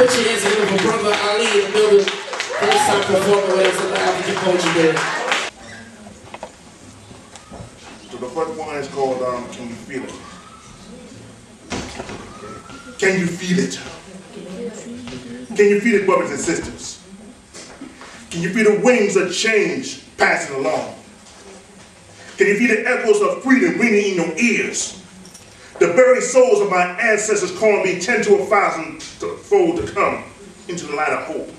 Put your hands together for Brother Ali in the building. First time performing with us at the African Culture Day. So the first one is called um, Can You Feel It? Can you feel it? Can you feel it, brothers and sisters? Can you feel the wings of change passing along? Can you feel the echoes of freedom ringing in your ears? The very souls of my ancestors calling me ten to a thousand fold to come into the light of hope.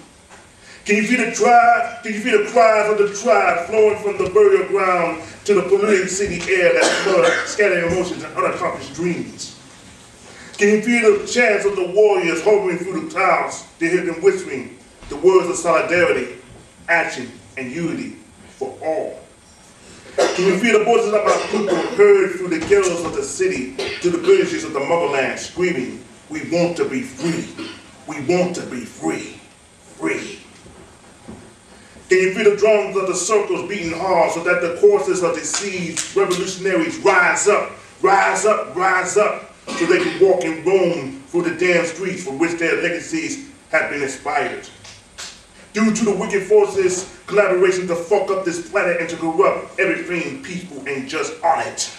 Can you feel the drive? Can you feel the cries of the tribe flowing from the burial ground to the polluted city air that flood, scattering emotions and unaccomplished dreams? Can you feel the chants of the warriors hovering through the clouds? They hear them whispering the words of solidarity, action, and unity for all. Can you feel the voices of our people heard through the ghettos of the city to the villages of the motherland screaming, we want to be free. We want to be free. Free. Can you feel the drums of the circles beating hard so that the courses of the seeds revolutionaries rise up, rise up, rise up, so they can walk and roam through the damn streets for which their legacies have been inspired? Due to the wicked forces, collaboration to fuck up this planet and to corrupt everything peaceful and just on it.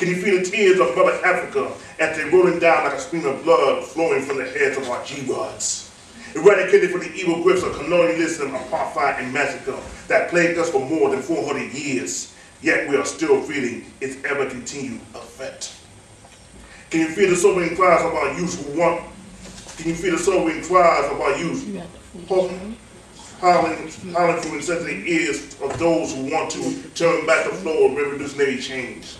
Can you feel the tears of Mother Africa as they're rolling down like a stream of blood flowing from the heads of our griots? Eradicated from the evil grips of colonialism, apartheid, and massacre that plagued us for more than 400 years, yet we are still feeling its ever-continued effect. Can you feel the sobering cries of our youth who want, can you feel the sobering cries of our youth howling, howling through insensitive ears of those who want to turn back the flow of revolutionary change?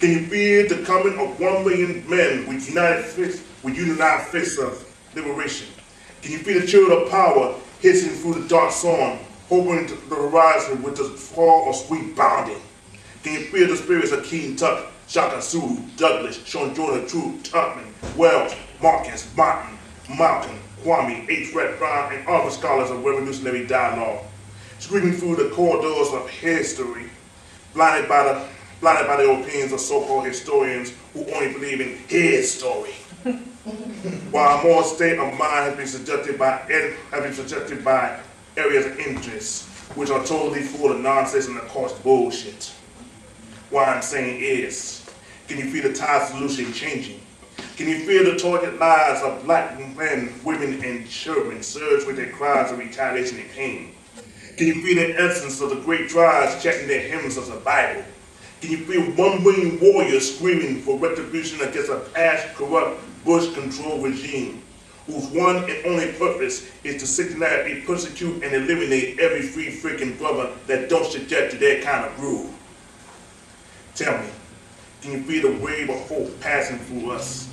Can you feel the coming of one million men with united fists, with united fists of liberation? Can you feel the chill of power hissing through the dark storm, hoping the horizon with the fall of sweet bounding? Can you feel the spirits of King Tut, Shaka Zulu, Douglass, Sojourner Truth, Tubman, Wells, Marcus, Martin, Malcolm, Kwame, H. Rap Brown, and other scholars of revolutionary dialogue, screaming through the corridors of history, blinded by the blinded by the opinions of so-called historians who only believe in his story. While a more state of mind has been subjected by has been suggested by areas of interest, which are totally full of nonsense and of course bullshit. What I'm saying is, can you feel the tide solution changing? Can you feel the tortured lives of black men, women, and children surge with their cries of retaliation and pain? Can you feel the essence of the great tribes chanting their hymns of the Bible? Can you feel one million warriors screaming for retribution against a past corrupt Bush-controlled regime, whose one and only purpose is to systematically persecute and eliminate every free freaking brother that don't subject to their kind of rule? Tell me, can you feel the wave of hope passing through us?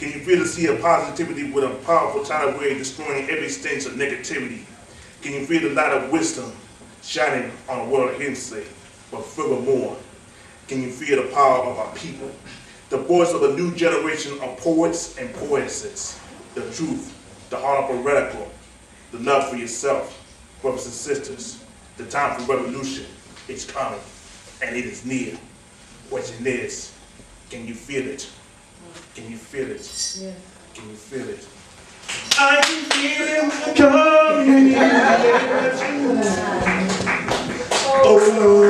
Can you feel the sea of positivity with a powerful tidal wave destroying every stench of negativity? Can you feel the light of wisdom shining on the world of hearsay? But furthermore, can you feel the power of our people? The voice of a new generation of poets and poetesses. The truth, the heart of a radical, the love for yourself, brothers and sisters. The time for revolution is coming, and it is near. Question is, can you feel it? Can you feel it? Yeah. Can you feel it? I can feel him coming. Oh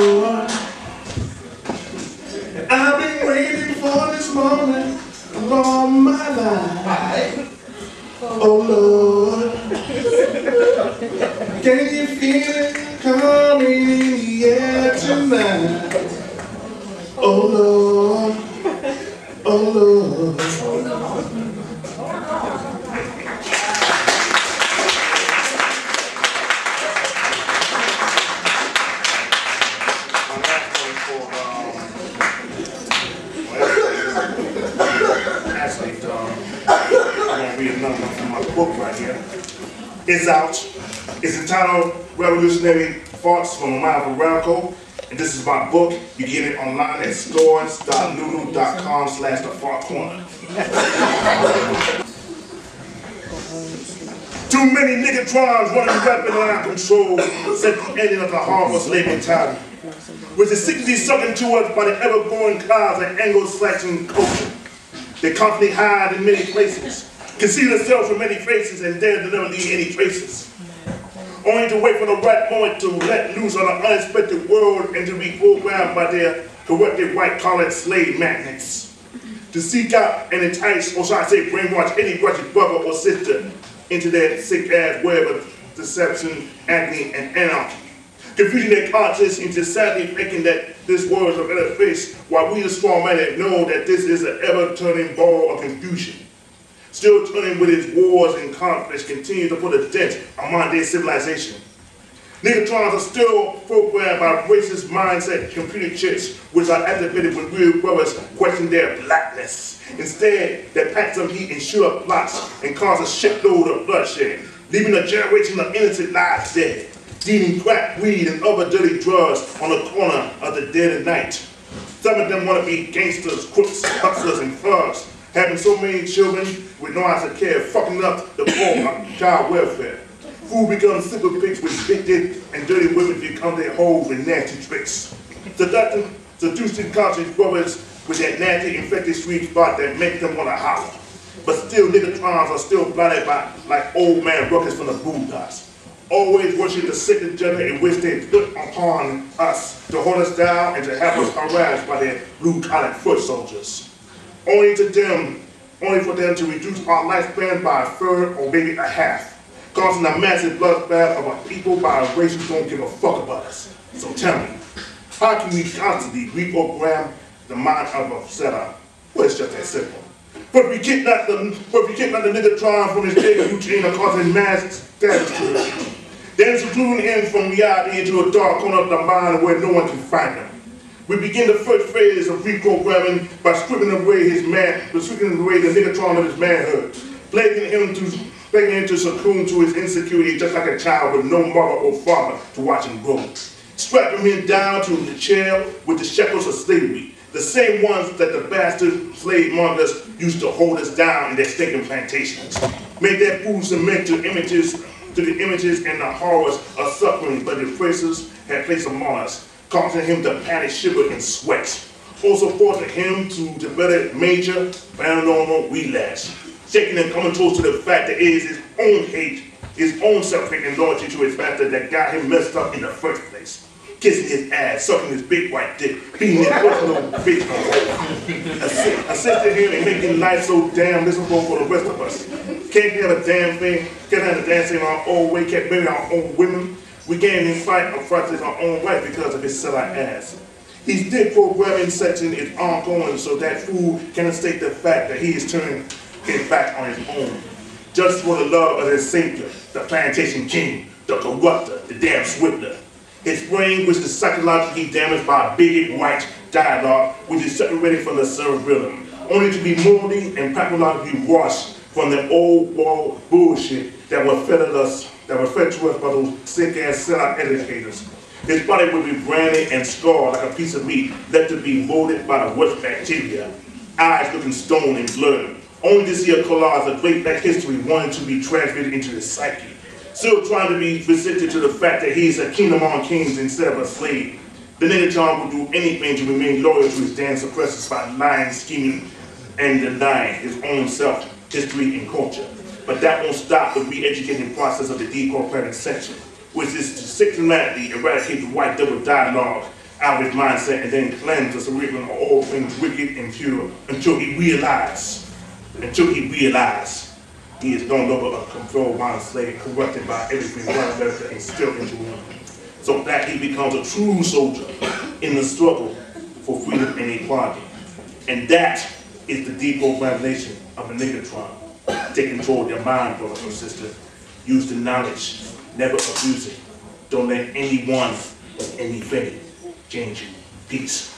life. Oh Lord, can you feel it coming in tonight? Oh Lord, oh Lord. My last one is called, um, well, actually, um, I'm gonna read another one from my book right here. It's out. It's entitled Revolutionary Thoughts from the Mind of Radical. And this is my book. You get it online at stores.lulu.com slash the far corner. Too many niggatrons running weapon out of control set the ending of the harmless slave mentality. With the secrecy sucking to us by the ever-growing clouds of Anglo-Saxon culture. They constantly hide in many places, conceal themselves from many faces and dare to never leave any traces. Only to wait for the right moment to let loose on an unexpected world and to be programmed by their corrupted white-collar slave magnets. To seek out and entice, or shall I say brainwash any wretched brother or sister into their sick-ass web of deception, agony, and anarchy. Confusing their conscience into sadly thinking that this world is a better place, while we the strong minded know that this is an ever-turning ball of confusion still turning with its wars and conflicts, continue to put a dent on modern day civilization. Niggatrons are still programmed by racist mindset computer chips, which are activated when real brothers question their blackness. Instead, they pack some heat and shoot up plots and cause a shitload of bloodshed, leaving a generation of innocent lives dead, dealing crack, weed, and other dirty drugs on the corner of the dead of night. Some of them want to be gangsters, crooks, hustlers, and thugs, having so many children with no to care, fucking up the poor child welfare. Food becomes simple pigs with dick, and dirty women become their hoes with nasty tricks. Seducing, seducing conscious brothers with that nasty infected sweet spot that makes them want to holler. But still, niggatrons are still blinded by like old man ruckus from the boondocks. Always worship the sick agenda in which they put upon us to hold us down and to have us harassed by their blue-collar foot soldiers only to them, only for them to reduce our lifespan by a third or maybe a half, causing a massive bloodbath of our people by a race who don't give a fuck about us. So tell me, how can we constantly reprogram the mind of a setup? Well, it's just that simple. But we kidnap the, but we kidnap the niggatron from his daily routine of causing mass damage then secluding him from reality into a dark corner of the mind where no one can find him. We begin the first phase of reprogramming by stripping away his man, stripping away the niggatron of his manhood, plaguing him to plaguing him to succumb to his insecurity just like a child with no mother or father to watch him grow. Strapping him down to the chair with the shackles of slavery, the same ones that the bastard slave mongers used to hold us down in their stinking plantations. Made that food cement to images, to the images and the horrors of suffering that the oppressors had placed among us causing him to panic, shiver, and sweat. Also forcing him to develop major paranormal relapse, shaking and coming close to the fact that it is his own hate, his own self-hate and loyalty to his master that got him messed up in the first place. Kissing his ass, sucking his big white dick, beating his personal big assisting him in making life so damn miserable for the rest of us. Can't have a damn thing, can't have a damn thing our own way, can't marry our own women, we gained in fight of front our own right because of his sellout ass. His dick programming section is ongoing so that fool can state the fact that he is turning his back on his own. Just for the love of his savior, the plantation king, the corrupter, the damn swindler. His brain, which is psychologically damaged by bigot white dialogue, which is separated from the cerebellum, only to be morally and pathologically washed from the old world bullshit that was fed us that fed to us by those sick ass sellout educators. His body would be branded and scarred like a piece of meat, left to be molded by the worst bacteria, eyes looking stone and blurred, only to see a collage of great black history wanting to be transmitted into his psyche. Still trying to be resistant to the fact that he's a king among kings instead of a slave. The niggatron would do anything to remain loyal to his damn suppressors by lying, scheming, and denying his own self, history, and culture. But that won't stop the re-educating process of the decorporating section, which is to systematically eradicate the white double dialogue out of his mindset and then cleanse the cerebrum of all things wicked and pure until he realizes, until he realizes he is no longer a controlled mind slave corrupted by everything white America instilled into him. So that he becomes a true soldier in the struggle for freedom and equality. And that is the deep deprogrammation of a niggatron. Take control of your mind, brother or sister. Use the knowledge. Never abuse it. Don't let anyone or anything change you. Peace.